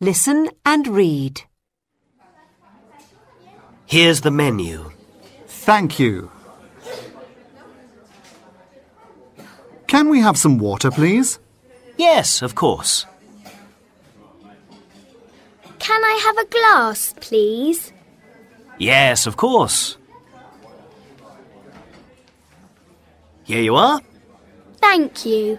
Listen and read. Here's the menu. Thank you. Can we have some water, please? Yes, of course. Can I have a glass, please? Yes, of course. Here you are. Thank you.